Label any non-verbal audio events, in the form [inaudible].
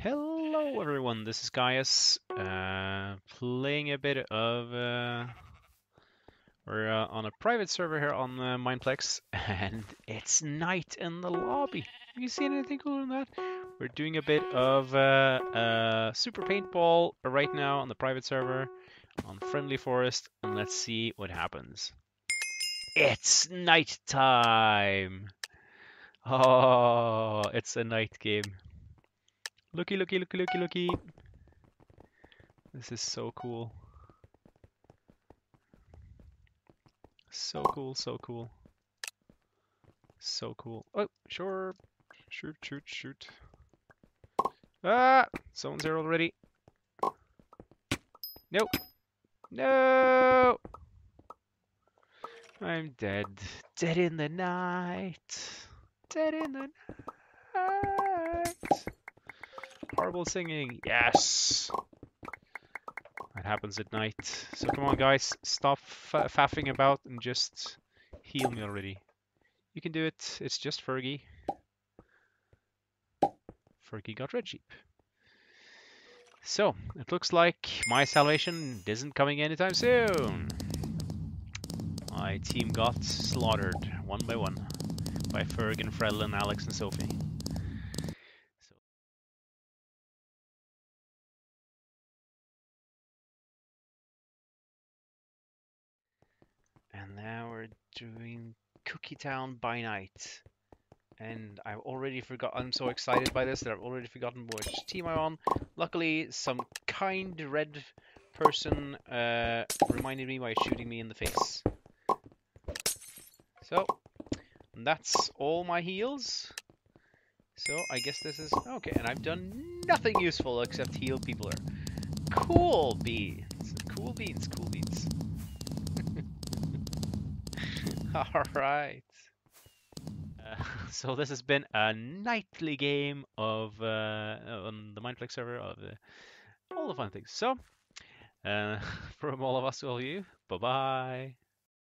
Hello everyone, this is Gaius, uh, playing a bit of, uh, we're uh, on a private server here on uh, Mineplex, [laughs] and it's night in the lobby. Have you seen anything cooler than that? We're doing a bit of uh, uh, Super Paintball right now on the private server on Friendly Forest, and let's see what happens. It's night time! Oh, it's a night game. Looky, looky, looky, looky, looky. This is so cool. So cool, so cool. So cool. Oh, sure. Shoot, shoot, shoot. Ah! Someone's here already. Nope. No! I'm dead. Dead in the night. Dead in the night. Horrible singing. Yes. That happens at night. So come on, guys. Stop fa faffing about and just heal me already. You can do it. It's just Fergie. Fergie got red sheep. So, it looks like my salvation isn't coming anytime soon. My team got slaughtered one by one by Ferg and Fredel and Alex and Sophie. And now we're doing Cookie Town by night. And I've already forgot. I'm so excited by this that I've already forgotten which team I'm on. Luckily, some kind red person uh, reminded me by shooting me in the face. So, that's all my heals. So, I guess this is... Okay, and I've done nothing useful except heal people. Cool beans. Cool beans, cool beans. [laughs] Alright. Uh, [laughs] so this has been a nightly game of uh, on the Mineplex server of uh, all the fun things. So, uh, [laughs] from all of us all of you, bye bye.